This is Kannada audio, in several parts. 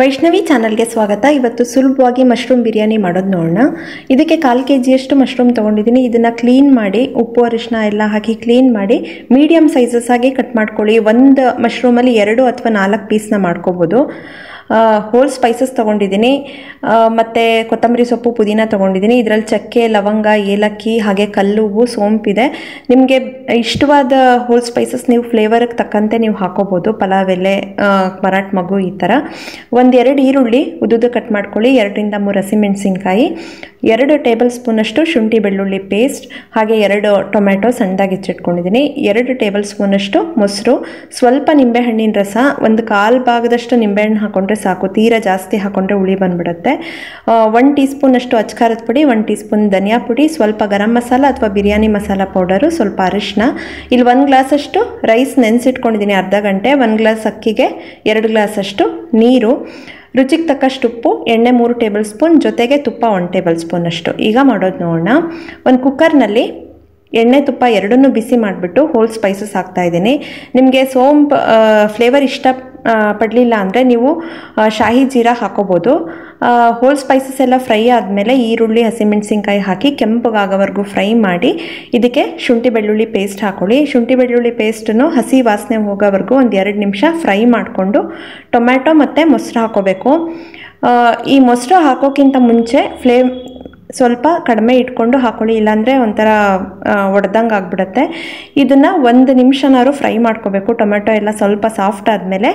ವೈಷ್ಣವಿ ಚಾನಲ್ಗೆ ಸ್ವಾಗತ. ಇವತ್ತು ಸುಲಭವಾಗಿ ಮಶ್ರೂಮ್ ಬಿರಿಯಾನಿ ಮಾಡೋದು ನೋಡೋಣ. ಇದಕ್ಕೆ ಕಾಲು ಕೆ ಜಿಯಷ್ಟು ಮಶ್ರೂಮ್ ತೊಗೊಂಡಿದ್ದೀನಿ. ಇದನ್ನು ಕ್ಲೀನ್ ಮಾಡಿ, ಉಪ್ಪು ಅರಿಶಿನ ಎಲ್ಲ ಹಾಕಿ ಕ್ಲೀನ್ ಮಾಡಿ ಮೀಡಿಯಮ್ ಸೈಜಸ್ ಆಗಿ ಕಟ್ ಮಾಡ್ಕೊಳ್ಳಿ. ಒಂದು ಮಶ್ರೂಮಲ್ಲಿ ಎರಡು ಅಥವಾ ನಾಲ್ಕು ಪೀಸ್ನ ಮಾಡ್ಕೋಬೋದು. ಹೋಲ್ ಸ್ಪೈಸಸ್ ತೊಗೊಂಡಿದ್ದೀನಿ. ಮತ್ತು ಕೊತ್ತಂಬರಿ ಸೊಪ್ಪು, ಪುದೀನ ತೊಗೊಂಡಿದ್ದೀನಿ. ಇದರಲ್ಲಿ ಚಕ್ಕೆ, ಲವಂಗ, ಏಲಕ್ಕಿ, ಹಾಗೆ ಕಲ್ಲುವು ಸೋಂಪಿದೆ. ನಿಮಗೆ ಇಷ್ಟವಾದ ಹೋಲ್ ಸ್ಪೈಸಸ್ ನೀವು ಫ್ಲೇವರ್ಗೆ ತಕ್ಕಂತೆ ನೀವು ಹಾಕೋಬೋದು. ಪಲಾವ್, ಎಲೆ ಮರಾಠ್, ಮಗು ಈ ಥರ ಒಂದೆರಡು ಈರುಳ್ಳಿ ಉದ್ದುದ್ದು ಕಟ್ ಮಾಡ್ಕೊಳ್ಳಿ. ಎರಡರಿಂದ ಮೂರು ಹಸಿಮೆಣಸಿನ್ಕಾಯಿ ಎರಡು ಟೇಬಲ್ ಸ್ಪೂನಷ್ಟು ಶುಂಠಿ ಬೆಳ್ಳುಳ್ಳಿ ಪೇಸ್ಟ್ ಹಾಗೆ ಎರಡು ಟೊಮ್ಯಾಟೊ ಸಣ್ಣದಾಗಿ ಹೆಚ್ಚಿಟ್ಕೊಂಡಿದ್ದೀನಿ. ಎರಡು ಟೇಬಲ್ ಸ್ಪೂನಷ್ಟು ಮೊಸರು. ಸ್ವಲ್ಪ ನಿಂಬೆಹಣ್ಣಿನ ರಸ. ಒಂದು ಕಾಲು ಭಾಗದಷ್ಟು ನಿಂಬೆಹಣ್ಣು ಹಾಕೊಂಡ್ರೆ ಸಾಕು. ತೀರ ಜಾಸ್ತಿ ಹಾಕೊಂಡ್ರೆ ಹುಳಿ ಬಂದ್ಬಿಡುತ್ತೆ. ಒನ್ ಟೀ ಸ್ಪೂನಷ್ಟು ಅಚ್ಕಾರದ ಪುಡಿ ಒನ್ ಟೀ ಸ್ಪೂನ್ ಧನಿಯಾ ಪುಡಿ, ಸ್ವಲ್ಪ ಗರಂ ಮಸಾಲ ಅಥವಾ ಬಿರಿಯಾನಿ ಮಸಾಲ ಪೌಡರು, ಸ್ವಲ್ಪ ಅರಿಶಿನ ಇಲ್ಲಿ ಒಂದು ಗ್ಲಾಸಷ್ಟು ರೈಸ್ ನೆನೆಸಿಟ್ಕೊಂಡಿದ್ದೀನಿ ಅರ್ಧ ಗಂಟೆ. ಒಂದು ಗ್ಲಾಸ್ ಅಕ್ಕಿಗೆ ಎರಡು ಗ್ಲಾಸಷ್ಟು ನೀರು. ರುಚಿಗೆ ತಕ್ಕಷ್ಟು ಉಪ್ಪು, ಎಣ್ಣೆ ಮೂರು ಟೇಬಲ್ ಸ್ಪೂನ್, ಜೊತೆಗೆ ತುಪ್ಪ ಒಂದು ಟೇಬಲ್ ಸ್ಪೂನಷ್ಟು ಈಗ ಮಾಡೋದು ನೋಡೋಣ. ಒಂದು ಕುಕ್ಕರ್ನಲ್ಲಿ ಎಣ್ಣೆ ತುಪ್ಪ ಎರಡನ್ನೂ ಬಿಸಿ ಮಾಡಿಬಿಟ್ಟು ಹೋಲ್ ಸ್ಪೈಸಸ್ ಹಾಕ್ತಾ ಇದ್ದೀನಿ. ನಿಮಗೆ ಸೋಂಪ್ ಫ್ಲೇವರ್ ಇಷ್ಟ ಪಡಲಿಲ್ಲ ಅಂದರೆ ನೀವು ಶಾಹಿ ಜೀರಾ ಹಾಕೋಬೋದು. ಹೋಲ್ ಸ್ಪೈಸಸ್ ಎಲ್ಲ ಫ್ರೈ ಆದಮೇಲೆ ಈರುಳ್ಳಿ, ಹಸಿಮೆಣಸಿನ್ಕಾಯಿ ಹಾಕಿ ಕೆಂಪಗಾಗೋವರೆಗೂ ಫ್ರೈ ಮಾಡಿ, ಇದಕ್ಕೆ ಶುಂಠಿ ಬೆಳ್ಳುಳ್ಳಿ ಪೇಸ್ಟ್ ಹಾಕೊಳ್ಳಿ. ಶುಂಠಿ ಬೆಳ್ಳುಳ್ಳಿ ಪೇಸ್ಟನ್ನು ಹಸಿ ವಾಸನೆ ಹೋಗೋವರೆಗೂ ಒಂದು ಎರಡು ನಿಮಿಷ ಫ್ರೈ ಮಾಡಿಕೊಂಡು ಟೊಮ್ಯಾಟೊ ಮತ್ತು ಮೊಸರು ಹಾಕೋಬೇಕು. ಈ ಮೊಸರು ಹಾಕೋಕ್ಕಿಂತ ಮುಂಚೆ ಫ್ಲೇಮ್ ಸ್ವಲ್ಪ ಕಡಿಮೆ ಇಟ್ಕೊಂಡು ಹಾಕೊಳ್ಳಿ, ಇಲ್ಲಾಂದರೆ ಒಂಥರ ಒಡೆದಂಗೆ ಆಗಿಬಿಡುತ್ತೆ. ಇದನ್ನು ಒಂದು ನಿಮಿಷನಾದ್ರು ಫ್ರೈ ಮಾಡ್ಕೋಬೇಕು. ಟೊಮೆಟೊ ಎಲ್ಲ ಸ್ವಲ್ಪ ಸಾಫ್ಟ್ ಆದಮೇಲೆ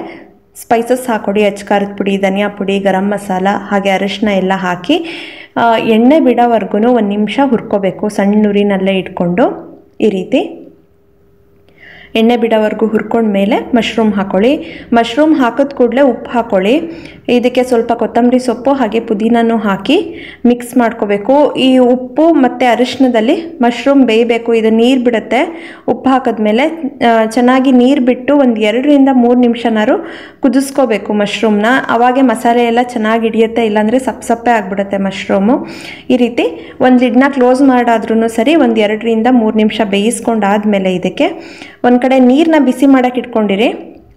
ಸ್ಪೈಸಸ್ ಹಾಕ್ಕೊಡಿ ಅಚ್ಕಾರದ ಪುಡಿ, ಧನಿಯಾ ಪುಡಿ, ಗರಂ ಮಸಾಲ, ಹಾಗೆ ಅರಿಶಿನ ಎಲ್ಲ ಹಾಕಿ ಎಣ್ಣೆ ಬಿಡೋವರೆಗೂ ಒಂದು ನಿಮಿಷ ಹುರ್ಕೋಬೇಕು. ಸಣ್ಣ ಉರಿನಲ್ಲೇ ಇಟ್ಕೊಂಡು ಈ ರೀತಿ ಎಣ್ಣೆ ಬಿಡೋವರೆಗೂ ಹುರ್ಕೊಂಡ್ಮೇಲೆ ಮಶ್ರೂಮ್ ಹಾಕೊಳ್ಳಿ. ಮಶ್ರೂಮ್ ಹಾಕಿದ ಕೂಡಲೇ ಉಪ್ಪು ಹಾಕೊಳ್ಳಿ. ಇದಕ್ಕೆ ಸ್ವಲ್ಪ ಕೊತ್ತಂಬರಿ ಸೊಪ್ಪು ಹಾಗೆ ಪುದೀನೂ ಹಾಕಿ ಮಿಕ್ಸ್ ಮಾಡ್ಕೋಬೇಕು. ಈ ಉಪ್ಪು ಮತ್ತು ಅರಿಶಿನದಲ್ಲಿ ಮಶ್ರೂಮ್ ಬೇಯಬೇಕು. ಇದು ನೀರು ಬಿಡುತ್ತೆ. ಉಪ್ಪು ಹಾಕಿದ್ಮೇಲೆ ಚೆನ್ನಾಗಿ ನೀರು ಬಿಟ್ಟು ಒಂದು ಎರಡರಿಂದ ಮೂರು ನಿಮಿಷನಾರು ಕುದಿಸ್ಕೋಬೇಕು ಮಶ್ರೂಮ್ನ ಅವಾಗೆ ಮಸಾಲೆ ಎಲ್ಲ ಚೆನ್ನಾಗಿ ಹಿಡಿಯುತ್ತೆ, ಇಲ್ಲಾಂದರೆ ಸಪ್ ಸಪ್ಪೆ ಆಗಿಬಿಡುತ್ತೆ ಮಶ್ರೂಮು ಈ ರೀತಿ ಒಂದು ಲಿಡ್ನ ಕ್ಲೋಸ್ ಮಾಡಾದ್ರೂ ಸರಿ ಒಂದು ಎರಡರಿಂದ ಮೂರು ನಿಮಿಷ ಬೇಯಿಸ್ಕೊಂಡಾದ್ಮೇಲೆ ಇದಕ್ಕೆ ಒಂದು ಕಡೆ ನೀರನ್ನ ಬಿಸಿ ಮಾಡೋಕ್ಕೆ ಇಟ್ಕೊಂಡಿರಿ.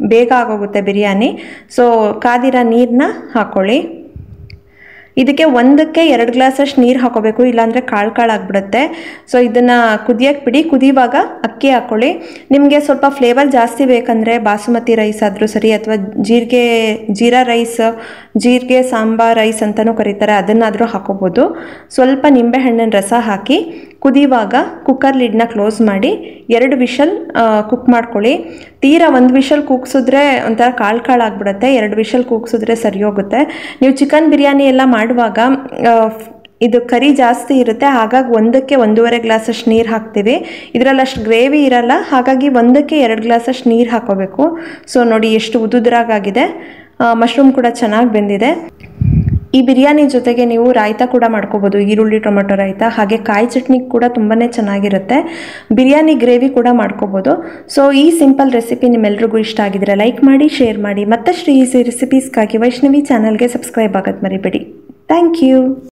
ಬೇಗ ಆಗೋಗುತ್ತೆ ಬಿರಿಯಾನಿ. ಸೊ ಕಾದಿರೋ ನೀರನ್ನ ಹಾಕ್ಕೊಳ್ಳಿ ಇದಕ್ಕೆ ಒಂದಕ್ಕೆ ಎರಡು ಗ್ಲಾಸಷ್ಟು ನೀರು ಹಾಕೋಬೇಕು, ಇಲ್ಲಾಂದರೆ ಕಾಳು ಕಾಳು ಆಗಿಬಿಡುತ್ತೆ. ಸೊ ಇದನ್ನು ಕುದಿಯೋಕ್ಕೆ ಬಿಡಿ. ಕುದಿಯುವಾಗ ಅಕ್ಕಿ ಹಾಕ್ಕೊಳ್ಳಿ ನಿಮಗೆ ಸ್ವಲ್ಪ ಫ್ಲೇವರ್ ಜಾಸ್ತಿ ಬೇಕಂದರೆ ಬಾಸುಮತಿ ರೈಸ್ ಆದರೂ ಸರಿ, ಅಥವಾ ಜೀರಿಗೆ, ಜೀರಾ ರೈಸ್ ಜೀರಿಗೆ ಸಾಂಬಾರ್ ರೈಸ್ ಅಂತಲೂ ಕರೀತಾರೆ, ಅದನ್ನಾದರೂ ಹಾಕೋಬೋದು. ಸ್ವಲ್ಪ ನಿಂಬೆಹಣ್ಣಿನ ರಸ ಹಾಕಿ ಕುದಿಯುವಾಗ ಕುಕ್ಕರ್ ಲಿಡ್ನ ಕ್ಲೋಸ್ ಮಾಡಿ, ಎರಡು ವಿಷಲ್ ಕುಕ್ ಮಾಡ್ಕೊಳ್ಳಿ. ತೀರಾ ಒಂದು ವಿಷಲ್ ಕೂಗ್ಸಿದ್ರೆ ಒಂಥರ ಕಾಳು ಕಾಳು ಆಗ್ಬಿಡುತ್ತೆ, ಎರಡು ವಿಷಲ್ ಕೂಗ್ಸಿದ್ರೆ ಸರಿ ಹೋಗುತ್ತೆ. ನೀವು ಚಿಕನ್ ಬಿರಿಯಾನಿ ಎಲ್ಲ ಮಾಡುವಾಗ ಇದು ಕರಿ ಜಾಸ್ತಿ ಇರುತ್ತೆ, ಹಾಗಾಗಿ ಒಂದಕ್ಕೆ ಒಂದೂವರೆ ಗ್ಲಾಸಷ್ಟು ನೀರು ಹಾಕ್ತೀವಿ. ಇದರಲ್ಲಿ ಅಷ್ಟು ಗ್ರೇವಿ ಇರಲ್ಲ, ಹಾಗಾಗಿ ಒಂದಕ್ಕೆ ಎರಡು ಗ್ಲಾಸಷ್ಟು ನೀರು ಹಾಕೋಬೇಕು. ಸೊ ನೋಡಿ, ಎಷ್ಟು ಉದುದ್ರಾಗಾಗಿದೆ. ಮಶ್ರೂಮ್ ಕೂಡ ಚೆನ್ನಾಗಿ ಬೆಂದಿದೆ. ಈ ಬಿರಿಯಾನಿ ಜೊತೆಗೆ ನೀವು ರಾಯ್ತ ಕೂಡ ಮಾಡ್ಕೋಬೋದು, ಈರುಳ್ಳಿ, ಟೊಮೆಟೊ ರಾಯ್ತ, ಹಾಗೆ ಕಾಯಿ ಚಟ್ನಿ ಕೂಡ ತುಂಬಾ ಚೆನ್ನಾಗಿರುತ್ತೆ. ಬಿರಿಯಾನಿ ಗ್ರೇವಿ ಕೂಡ ಮಾಡ್ಕೋಬೋದು. ಸೊ ಈ ಸಿಂಪಲ್ ರೆಸಿಪಿ ನಿಮ್ಮೆಲ್ರಿಗೂ ಇಷ್ಟ ಆಗಿದ್ರೆ ಲೈಕ್ ಮಾಡಿ, ಶೇರ್ ಮಾಡಿ. ಮತ್ತಷ್ಟು ಈಸಿ ರೆಸಿಪೀಸ್ಗಾಗಿ ವೈಷ್ಣವಿ ಚಾನಲ್ಗೆ ಸಬ್ಸ್ಕ್ರೈಬ್ ಆಗೋದು ಮರಿಬೇಡಿ. Thank you.